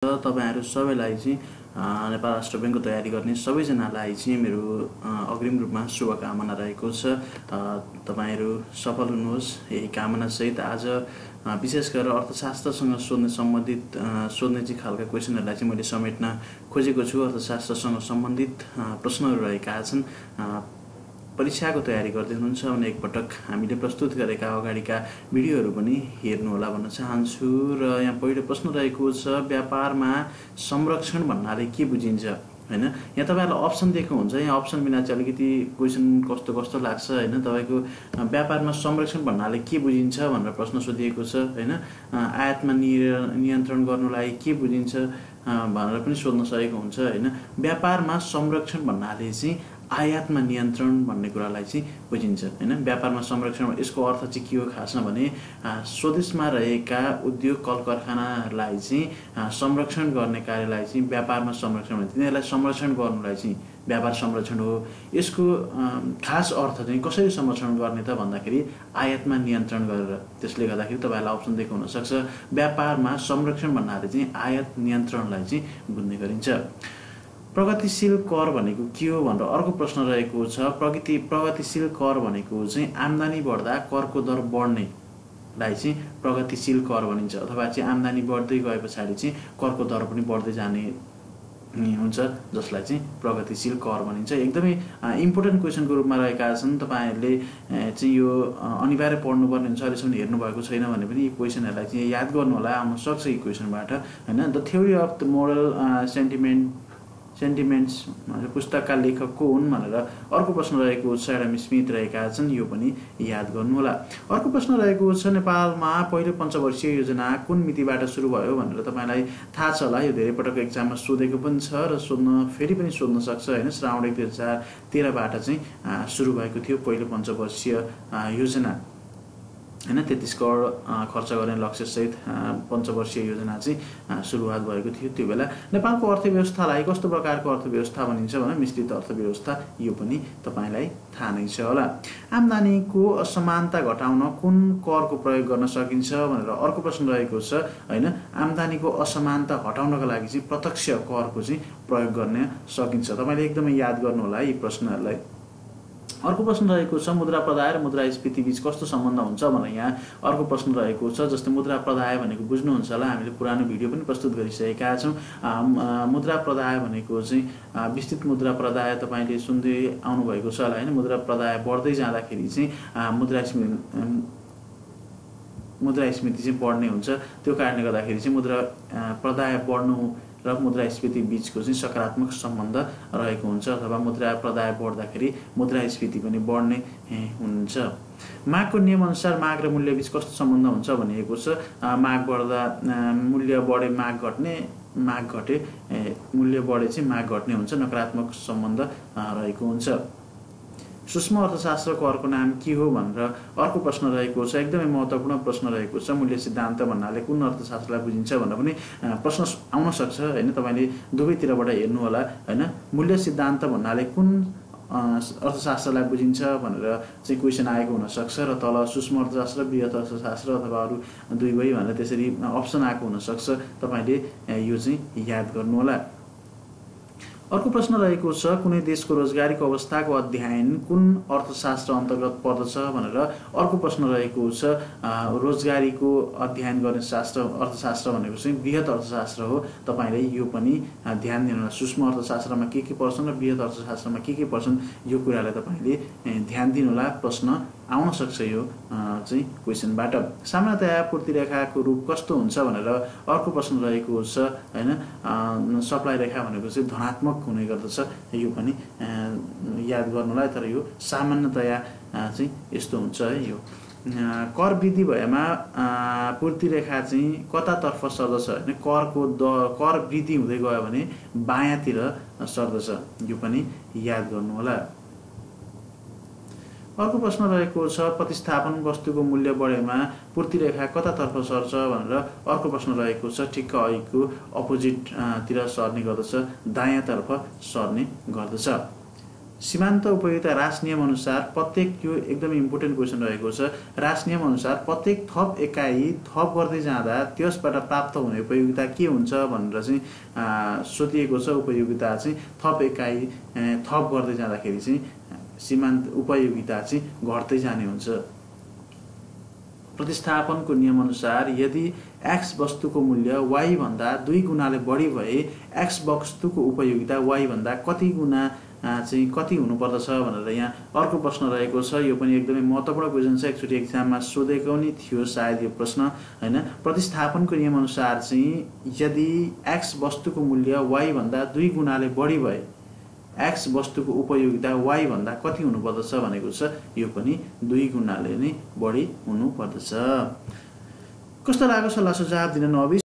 तपाईँहरू सबैलाई चाहिँ नेपाल राष्ट्र ब्याङ्कको तयारी गर्ने सबैजनालाई चाहिँ मेरो अग्रिम रूपमा शुभकामना रहेको छ। तपाईँहरू सफल हुनुहोस्। यही कामनासहित आज विशेष गरेर अर्थशास्त्रसँग सोध्ने सम्बन्धित सोध्ने चाहिँ खालका क्वेसनहरूलाई चाहिँ मैले समेट्न खोजेको छु। अर्थशास्त्रसँग सम्बन्धित प्रश्नहरू रहेका छन्। परीक्षाको तयारी गर्दै हुनुहुन्छ भने एकपटक हामीले प्रस्तुत गरेका अगाडिका भिडियोहरू पनि हेर्नुहोला भन्न चाहन्छु। र यहाँ पहिलो प्रश्न रहेको छ व्यापारमा संरक्षण भन्नाले के बुझिन्छ? होइन? यहाँ तपाईँहरूलाई अप्सन दिएको हुन्छ। यहाँ अप्सन बिना चाहिँ अलिकति क्वेसन कस्तो कस्तो लाग्छ होइन? तपाईँको व्यापारमा संरक्षण भन्नाले के बुझिन्छ भनेर प्रश्न सोधिएको छ होइन? आयातमा निय- नियन्त्रण गर्नुलाई के बुझिन्छ भनेर पनि सोध्न सकेको हुन्छ होइन? व्यापारमा संरक्षण भन्नाले चाहिँ आयातमा नियन्त्रण भन्ने कुरालाई चाहिँ बुझिन्छ होइन? व्यापारमा संरक्षण यसको अर्थ चाहिँ के हो खासमा भने स्वदेशमा रहेका उद्योग कल कारखानाहरूलाई चाहिँ संरक्षण गर्ने कार्यलाई चाहिँ व्यापारमा संरक्षण भन्छ तिनीहरूलाई संरक्षण गर्नुलाई चाहिँ व्यापार संरक्षण हो। यसको खास अर्थ चाहिँ कसरी संरक्षण गर्ने त भन्दाखेरि आयातमा नियन्त्रण गरेर। त्यसले गर्दाखेरि तपाईँहरूलाई अप्सन दिएको हुनसक्छ। व्यापारमा संरक्षण भन्नाले चाहिँ आयात नियन्त्रणलाई चाहिँ बुझ्ने गरिन्छ। प्रगतिशील कर भनेको के हो भनेर अर्को प्रश्न रहेको छ। प्रगति प्रगतिशील कर भनेको चाहिँ आम्दानी बढ्दा करको दर बढ्नेलाई चाहिँ प्रगतिशील कर भनिन्छ अथवा चाहिँ आम्दानी बढ्दै गए पछाडि चाहिँ करको दर पनि बढ्दै जाने हुन्छ जसलाई चाहिँ प्रगतिशील कर भनिन्छ। एकदमै इम्पोर्टेन्ट क्वेसनको रूपमा रहेका छन्। तपाईँहरूले चाहिँ यो अनिवार्य पढ्नुपर्ने हुन्छ। अहिलेसम्म हेर्नुभएको छैन भने पनि यी क्वेसनहरूलाई चाहिँ याद गर्नु होला आउन सक्छ यी क्वेसनबाट होइन? The theory of the moral sentiment sentiments पुस्तकका लेखक को हुन् भनेर अर्को प्रश्न रहेको छ एडम स्मिथ रहेका छन् यो पनि याद गर्नुहोला। अर्को प्रश्न रहेको छ नेपालमा पहिलो पञ्चवर्षीय योजना कुन मितिबाट सुरु भयो भनेर तपाईँलाई थाहा छ होला। यो धेरै पटक एक्जाममा सोधेको पनि छ र सोध्न फेरि पनि सोध्न सक्छ। होइन श्रावण एक दुई हजार तेह्रबाट चाहिँ सुरु भएको थियो पहिलो पञ्चवर्षीय योजना। होइन तेत्तिस करोड खर्च गर्ने लक्ष्यसहित पञ्चवर्षीय योजना चाहिँ सुरुवात भएको थियो त्यो बेला। नेपालको अर्थव्यवस्थालाई कस्तो प्रकारको अर्थव्यवस्था भनिन्छ भने मिश्रित अर्थव्यवस्था यो पनि तपाईँलाई थाहा नै छ होला। आम्दानीको असमानता घटाउन कुन करको प्रयोग गर्न सकिन्छ भनेर अर्को प्रश्न रहेको छ होइन आम्दानीको असमानता हटाउनका लागि चाहिँ प्रत्यक्ष करको चाहिँ प्रयोग गर्न सकिन्छ। तपाईँले एकदमै याद गर्नु होला यी प्रश्नहरूलाई। अर्को प्रश्न रहेको छ मुद्रा प्रदाय र मुद्रास्फीति बिच कस्तो सम्बन्ध हुन्छ भनेर यहाँ अर्को प्रश्न रहेको छ जस्तै मुद्रा प्रदाय भनेको बुझ्नुहुन्छ होला हामीले पुरानो भिडियो पनि प्रस्तुत गरिसकेका छौँ। मुद्रा प्रदाय भनेको चाहिँ विस्तृत मुद्रा प्रदाय तपाईँले सुन्दै आउनुभएको छ होला होइन? मुद्रा प्रदाय बढ्दै जाँदाखेरि चाहिँ मुद्रास्फीति मुद्रास्मृति चाहिँ बढ्ने हुन्छ। त्यो कारणले गर्दाखेरि चाहिँ मुद्रा प्रदाय बढ्नु र मुद्रास्फीति बिचको चाहिँ सकारात्मक सम्बन्ध रहेको हुन्छ अथवा मुद्रा प्रदाय बढ्दाखेरि मुद्रास्फीति पनि बढ्ने हुन्छ। मागको नियमअनुसार माग र मूल्य बिच कस्तो सम्बन्ध हुन्छ भनिएको छ? माग बढ्दा मूल्य बढे माग घट्ने माग घटे मूल्य बढे चाहिँ माग घट्ने हुन्छ नकारात्मक सम्बन्ध रहेको हुन्छ। सूक्ष्म अर्थशास्त्रको अर्को नाम के हो भनेर अर्को प्रश्न रहेको छ एकदमै महत्त्वपूर्ण प्रश्न रहेको छ। मूल्य सिद्धान्त भन्नाले कुन अर्थशास्त्रलाई बुझिन्छ भनेर पनि प्रश्न आउन सक्छ होइन? तपाईँले दुवैतिरबाट हेर्नु होला होइन? मूल्य सिद्धान्त भन्नाले कुन अर्थशास्त्रलाई बुझिन्छ भनेर चाहिँ क्वेसन आएको हुनसक्छ र तल सूक्ष्म अर्थशास्त्र बृहत अर्थशास्त्र अथवा अरू दुई भई भनेर त्यसरी अप्सन आएको हुनसक्छ। तपाईँले यो चाहिँ याद गर्नुहोला। अर्को प्रश्न रहेको छ कुनै देशको रोजगारीको अवस्थाको अध्ययन कुन अर्थशास्त्र अन्तर्गत पर्दछ भनेर अर्को प्रश्न रहेको छ रोजगारीको अध्ययन गर्ने शास्त्र अर्थशास्त्र भनेको चाहिँ बृहत अर्थशास्त्र हो। तपाईँले यो पनि ध्यान दिनु होला सूक्ष्म अर्थशास्त्रमा के के पर्छन् र बृहत अर्थशास्त्रमा के के पर्छन् यो कुरालाई तपाईँले ध्यान दिनु होला प्रश्न आउन सक्छ यो चाहिँ क्वेसनबाट। सामान्यतया पूर्ति रेखाको रूप कस्तो हुन्छ भनेर अर्को प्रश्न रहेको छ होइन? सप्लाई रेखा भनेको चाहिँ धनात्मक हुने गर्दछ। यो पनि याद गर्नुलाई तर यो सामान्यतया चाहिँ यस्तो हुन्छ है यो। कर वृद्धि भएमा पूर्ति रेखा चाहिँ कतातर्फ सर्दछ होइन? करको द कर वृद्धि हुँदै गयो भने बायाँतिर सर्दछ। यो पनि याद गर्नुहोला। अर्को प्रश्न रहेको छ प्रतिस्थापन वस्तुको मूल्य बढेमा पूर्ति रेखा कतातर्फ सर्छ भनेर अर्को प्रश्न रहेको छ ठिक्क अघिको अपोजिट अ, तिर सर्ने गर्दछ दायाँतर्फ सर्ने गर्दछ। सीमान्त उपयोगिता रास नियम अनुसार प्रत्येक यो एकदमै इम्पोर्टेन्ट क्वेसन रहेको छ। रास नियम अनुसार प्रत्येक थप एकाइ थप गर्दै जाँदा त्यसबाट प्राप्त हुने उपयोगिता के हुन्छ भनेर चाहिँ सोधिएको छ। उपयोगिता चाहिँ थप एकाइ थप गर्दै जाँदाखेरि चाहिँ सीमान्त उपयोगिता चाहिँ घट्दै जाने हुन्छ। प्रतिस्थापनको नियमअनुसार यदि एक्स वस्तुको मूल्य वाई भन्दा दुई गुणाले बढी भए एक्स वस्तुको उपयोगिता वाई भन्दा कति गुणा चाहिँ कति हुनुपर्दछ भनेर यहाँ अर्को प्रश्न रहेको छ। यो पनि एकदमै महत्त्वपूर्ण क्वेसन छ। एकचोटि एक्जाममा सोधेको नि थियो सायद यो प्रश्न होइन? प्रतिस्थापनको नियमअनुसार चाहिँ यदि एक्स वस्तुको मूल्य वाई भन्दा दुई गुणाले बढी भए एक्स वस्तुको उपयोगिता वाई भन्दा कति हुनुपर्दछ भनेको छ यो पनि दुई गुणाले नै बढी हुनुपर्दछ। कस्तो लाग्यो सल्लाह सुझाव दिन नबिस